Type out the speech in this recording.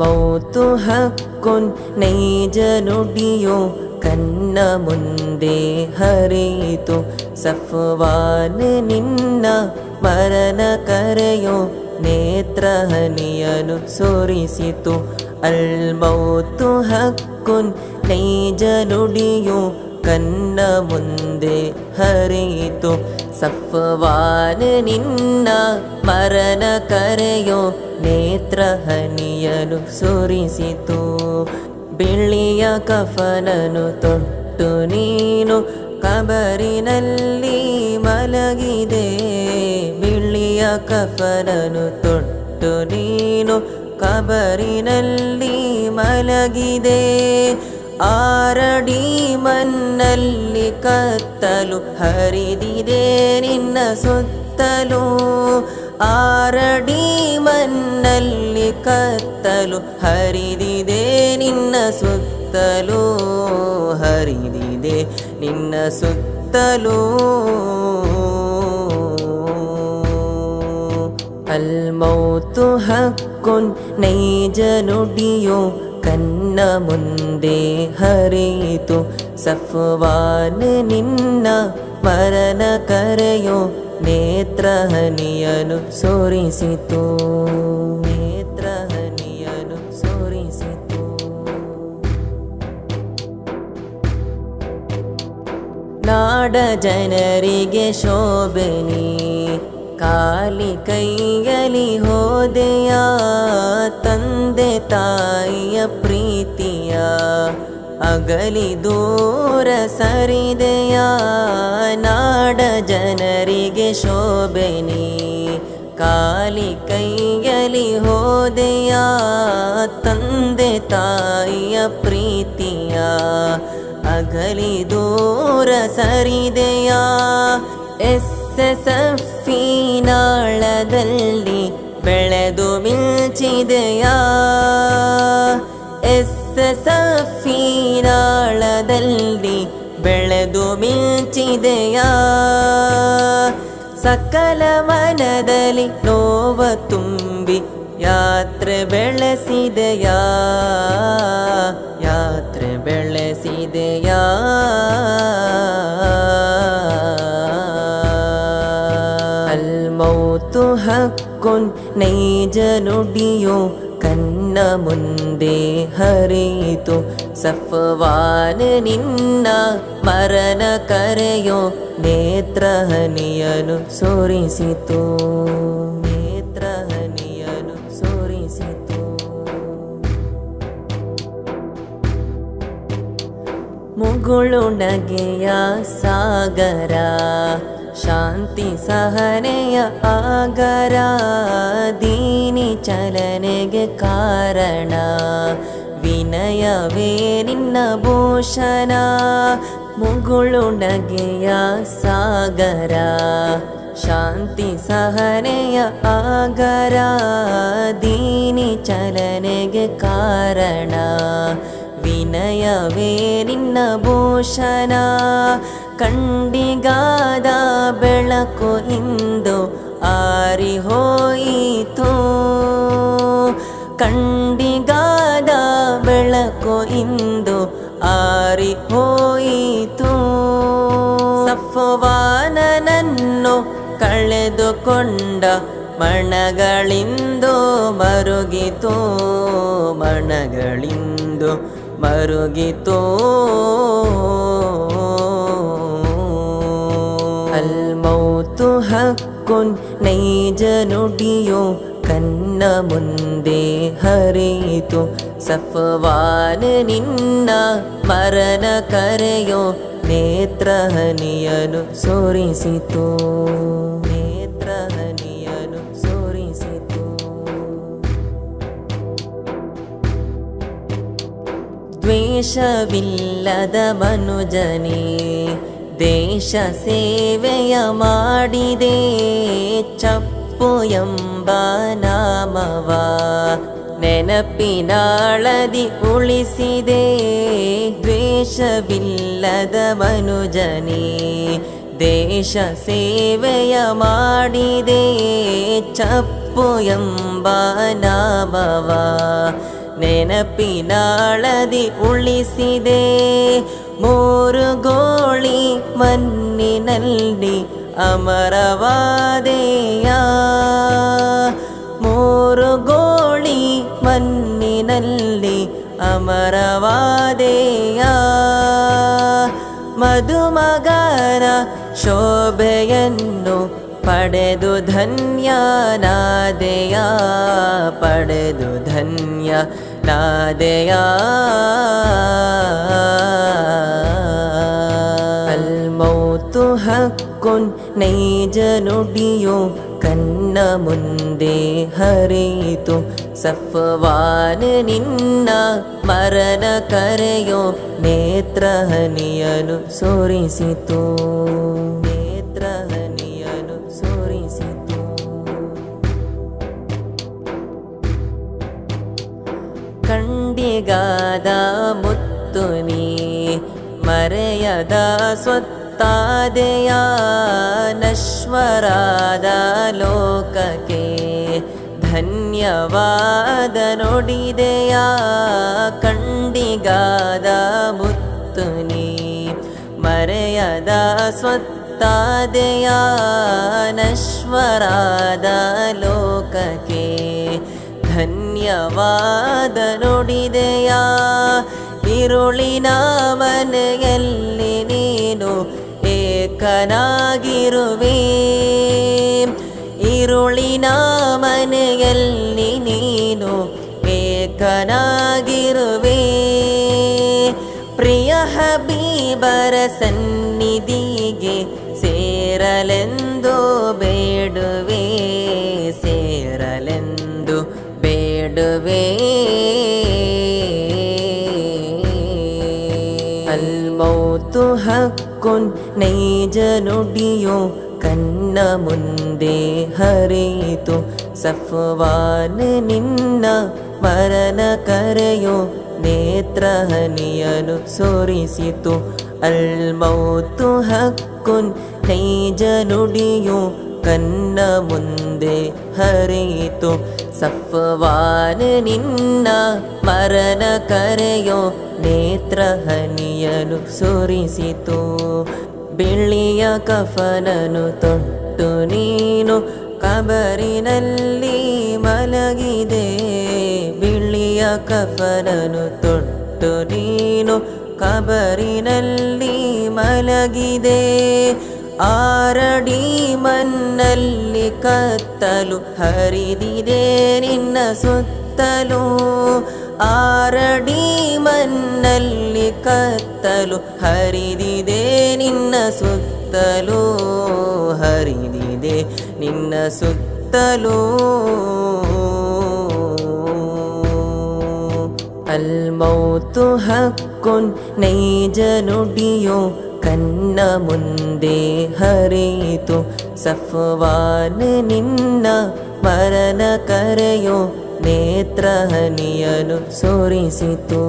ಮೌತು ಹಕ್ಕುನ್ ನೈಜ ನುಡಿಯೋ ಕನ್ನ ಮುಂದೆ ಹರಿಯಿತು ಸಫ್ವಾನ್ ನಿನ್ನ ಮರಣ ಕರೆಯೋ ನೇತ್ರಹನಿಯನು ಸೋರಿಸಿತು ಅಲ್ಮೌತು ಹಕ್ಕುನ್ ನೈಜ ನುಡಿಯೋ ಕನ್ನ ಮುಂದೆ ಹರಿಯಿತು. ಸಫವಾನ ನಿನ್ನ ಮರಣ ಕರೆಯೋ ನೇತ್ರಹನಿಯನು ಸುರಿಸಿತು. ಬೆಳ್ಳಿಯ ಕಫನನು ತೊಟ್ಟು ನೀನು. ಕಬರಿನಲ್ಲಿ ಮಲಗಿದೆ. ಬೆಳ್ಳಿಯ ಕಫನನು ತೊಟ್ಟು ನೀನು. ಕಬರಿನಲ್ಲಿ ಮಲಗಿದೆ. ಆರಡಿ ಮನ್ನಲ್ಲಿ ಕತ್ತಲು ಹರಿದಿದೆ ನಿನ್ನ ಸುತ್ತಲೂ. ಆರಡಿ ಮನ್ನಲ್ಲಿ ಕತ್ತಲು ಹರಿದಿದೆ ನಿನ್ನ ಸುತ್ತಲೂ. ಹರಿದಿದೆ ನಿನ್ನ ಸುತ್ತಲೂ. ಅಲ್ಮೌತು ಹಕ್ಕುನ್ ನೈಜ ನುಡಿಯೋ ಕನ್ನ ಮುಂದೆ ಹರಿಯಿತು ಸಫ್ವಾನ್ ನಿನ್ನ ಮರಣ ಕರೆಯೋ ನೇತ್ರಹನಿಯನು ಸೋರಿಸಿತು ನೇತ್ರಹನಿಯನು ಸೋರಿಸಿತು ನಾಡ ಜನರಿಗೆ ಶೋಭೆನಿ ಕಾಲಿ ಕೈಯಲಿ ಹೋದೆಯ ತಂದೆ ತಾಯಿಯ ಪ್ರೀತಿಯ ಅಗಲಿ ದೂರ ಸರಿದೆಯ ನಾಡ ಜನರಿಗೆ ಶೋಭೆನಿ ಕಾಲಿ ಕೈಯಲಿ ಹೋದೆಯ ತಂದೆ ತಾಯಿಯ ಪ್ರೀತಿಯ ಅಗಲಿ ದೂರ ಸರಿದೆಯ ಎಸ್ ನಾಳದಲ್ಲಿ ಬೆಳೆದು ಮಿಂಚಿದೆಯ ಎಸ್ ನಾಳದಲ್ಲಿ ಬೆಳೆದು ಮಿಂಚಿದೆಯ ಸಕಲ ಮನದಲ್ಲಿ ನೋವ ತುಂಬಿ ಯಾತ್ರೆ ಬೆಳೆಸಿದೆಯಾ ಹಕ್ಕುನ್ ನೈಜ ನುಡಿಯೋ ಕನ್ನ ಮುಂದೆ ಹರಿಯಿತು ಸಫ್ವಾನ್ ನಿನ್ನ ಮರಣ ಕರೆಯೋ ನೇತ್ರಹನಿಯನು ಸೋರಿಸಿತು ुण सगरा शान्ति सहनया आगरा दीनि चलने कारण विनय वेरिनभूषण मुगुळुय स शान्ति सहनया आगरा दीनि चलने कारण ವಿನಯವೇ ನಿನ್ನ ಭೂಷಣ. ಕಂಡಿಗಾದ ಬೆಳಕು ಇಂದು ಆರಿ ಹೋಯಿತು ಕಂಡಿಗಾದ ಬೆಳಕು ಇಂದು ಆರಿ ಹೋಯಿತು ಸಫವಾನನನ್ನು ಕಳೆದುಕೊಂಡ ಮಣಗಳಿಂದು ಮರುಗಿತು. ಮಣಗಳಿಂದು ಮರುಗಿತು? ಅಲ್ಮೌತು ಹಕ್ಕುನ್ ನೈಜ ನುಡಿಯೋ ಕನ್ನ ಮುಂದೆ ಹರಿಯಿತು. ಸಫವಾನ ನಿನ್ನ ಮರಣ ಕರೆಯೋ ನೇತ್ರಹನಿಯನು ಸೋರಿಸಿತು. ದ್ವೇಷವಿಲ್ಲದ ಮನುಜನೇ ದೇಶ ಸೇವೆಯ ಮಾಡಿದೆ ಚಪ್ಪು ಎಂಬ ನಾಮವ ನೆನಪಿನಾಳದಿ ಉಳಿಸಿದೆ ದ್ವೇಷವಿಲ್ಲದ ಮನುಜನೇ ದೇಶ ಸೇವೆಯ ಮಾಡಿದೆ ಚಪ್ಪು ಎಂಬ ನಾಮವ ನೆನಪಿನಾಳದಿ ಉಳಿಸಿದೆ. ಮೂರು ಗೋಳಿ ಮಣ್ಣಿನಲ್ಲಿ ಅಮರವಾದೆಯ? ಮೂರು ಗೋಳಿ ಮಣ್ಣಿನಲ್ಲಿ ಅಮರವಾದೆಯ? ಮಧುಮಗನ ಶೋಭೆಯನ್ನು ಪಡೆದು ಧನ್ಯನಾದೆಯ? ಪಡೆದು ಧನ್ಯ दया अल्मौतु हकु नैजनु कुन्दे हरितु सफवान् निर करयो नेत्रहन सु ಮುತ್ತು ನೀ ಮರೆಯದ ಸ್ವತ್ತಾದೆಯ ನಶ್ವರಾದ ಲೋಕಕ್ಕೆ ಧನ್ಯವಾದ ನುಡಿದೆಯ ಕಂಡಿಗಾದ ಮುತ್ತು ನೀ ಮರೆಯದ ಸ್ವತ್ತಾದೆಯ ನಶ್ವರಾದ ಲೋಕಕ್ಕೆ ಧನ್ಯವಾದ ಇರುಳಿನ ಮನೆಯಲ್ಲಿ ನೀನು ಏಕನಾಗಿರುವೆ. ಇರುಳಿನ ಮನೆಯಲ್ಲಿ ನೀನು ಏಕನಾಗಿರುವೆ. ಪ್ರಿಯ ಹಬೀಬರ ಸನ್ನಿಧಿಗೆ ಸೇರಲೆಂದು ಬೇಡುವೆ ಸೇರಲೆಂದು ಬೇಡುವೆ. नैजनु कुन्दे हरितु सफवान् निर करयु नेत्रहनसु अल्मतु हुन् नैज नुडियु ಕನ್ನ ಮುಂದೆ ಹರಿಯಿತು ಸಫವಾನ ನಿನ್ನ ಮರಣ ಕರೆಯೋ ನೇತ್ರಹನಿಯನು ಸುರಿಸಿತು ಬೆಳ್ಳಿಯ ಕಫನನು ತೊಟ್ಟು ನೀನು ಕಬರಿನಲ್ಲಿ ಮಲಗಿದೆ ಬೆಳ್ಳಿಯ ಕಫನನು ತೊಟ್ಟು ನೀನು ಕಬರಿನಲ್ಲಿ ಮಲಗಿದೆ ಆರಡಿ ಮನ್ನಲ್ಲಿ ಕತ್ತಲು ಹರಿದಿದೆ ನಿನ್ನ ಸುತ್ತಲೂ. ಆರಡಿ ಮನ್ನಲ್ಲಿ ಕತ್ತಲು ಹರಿದಿದೆ ನಿನ್ನ ಸುತ್ತಲೂ. ಹರಿದಿದೆ ನಿನ್ನ ಸುತ್ತಲೂ. ಅಲ್ಮೌತು ಹಕ್ಕುನ್ ನೈಜ ನುಡಿಯೋ ಕನ್ನ ಮುಂದೆ ಹರಿಯಿತು ಸಫವಾನ ನಿನ್ನ ಮರಣ ಕರೆಯೋ ನೇತ್ರಹನಿಯನು ಸೋರಿಸಿತು